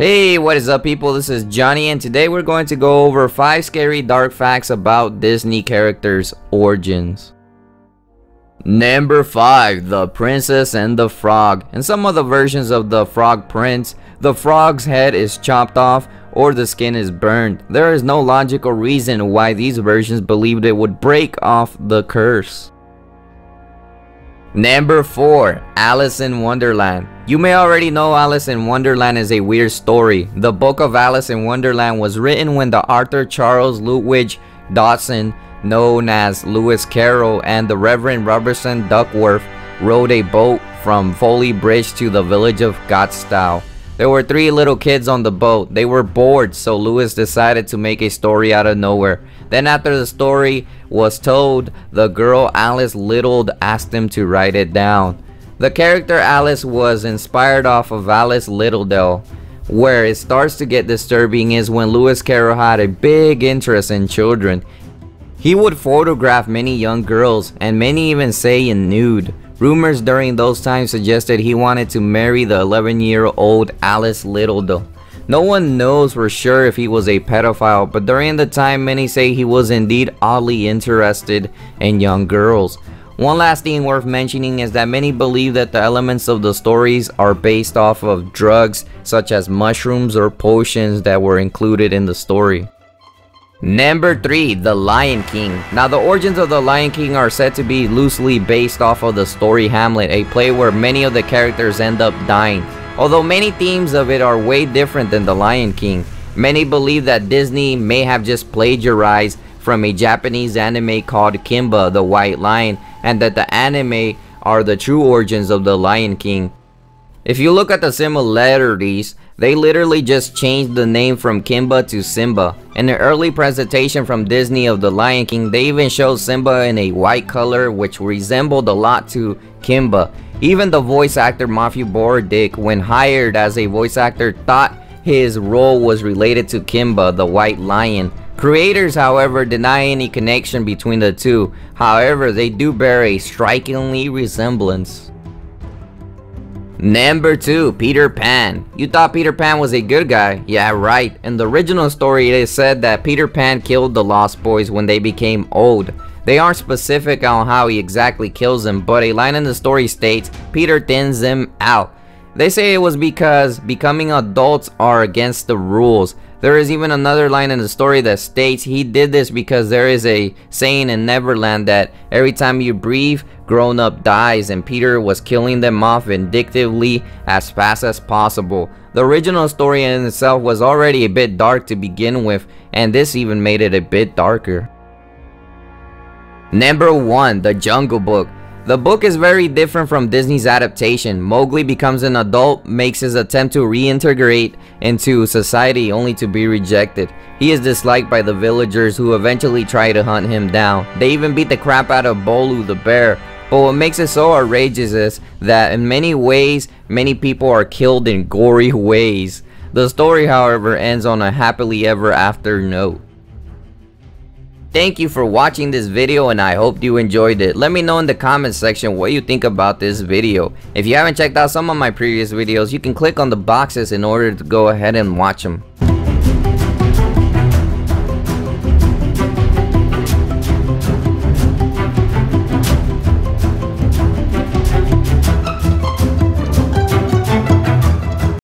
Hey, what is up people? This is Johnny and today we're going to go over 5 scary dark facts about Disney characters' origins. Number 5. The Princess and the Frog. In some of the versions of the Frog Prince, the frog's head is chopped off or the skin is burned. There is no logical reason why these versions believed it would break off the curse. Number 4. Alice in Wonderland You may already know Alice in Wonderland is a weird story. The book of Alice in Wonderland was written when the Arthur Charles Lutwidge Dodgson, known as Lewis Carroll, and the Reverend Robertson Duckworth rowed a boat from Folly Bridge to the village of Godstow. There were three little kids on the boat. They were bored, so Lewis decided to make a story out of nowhere. Then after the story was told, the girl Alice Liddell asked him to write it down. The character Alice was inspired off of Alice Liddell. Where it starts to get disturbing is when Lewis Carroll had a big interest in children. He would photograph many young girls, and many even say in nude. Rumors during those times suggested he wanted to marry the 11 year old Alice Liddell. No one knows for sure if he was a pedophile, but during the time many say he was indeed oddly interested in young girls. One last thing worth mentioning is that many believe that the elements of the stories are based off of drugs such as mushrooms or potions that were included in the story. Number 3. The Lion King Now the origins of The Lion King are said to be loosely based off of the story Hamlet, a play where many of the characters end up dying. Although many themes of it are way different than The Lion King, many believe that Disney may have just plagiarized from a Japanese anime called Kimba the White Lion and that the anime are the true origins of The Lion King. If you look at the similarities, they literally just changed the name from Kimba to Simba. In the early presentation from Disney of The Lion King, they even showed Simba in a white color which resembled a lot to Kimba. Even the voice actor Matthew Broderick, when hired as a voice actor, thought his role was related to Kimba, the white lion. Creators, however, deny any connection between the two. However, they do bear a strikingly resemblance. Number 2, Peter Pan. You thought Peter Pan was a good guy? Yeah, right. In the original story, it is said that Peter Pan killed the Lost Boys when they became old. They aren't specific on how he exactly kills them, but a line in the story states, Peter thins them out. They say it was because becoming adults are against the rules. There is even another line in the story that states he did this because there is a saying in Neverland that every time you breathe, grown up dies and Peter was killing them off vindictively as fast as possible. The original story in itself was already a bit dark to begin with and this even made it a bit darker. Number 1. The Jungle Book the book is very different from Disney's adaptation. Mowgli becomes an adult, makes his attempt to reintegrate into society only to be rejected. He is disliked by the villagers who eventually try to hunt him down. They even beat the crap out of Baloo the bear. But what makes it so outrageous is that in many ways, many people are killed in gory ways. The story, however, ends on a happily ever after note. Thank you for watching this video and I hope you enjoyed it. Let me know in the comment section what you think about this video. If you haven't checked out some of my previous videos, you can click on the boxes in order to go ahead and watch them.